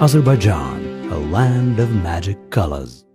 Azerbaijan, a land of magic colors.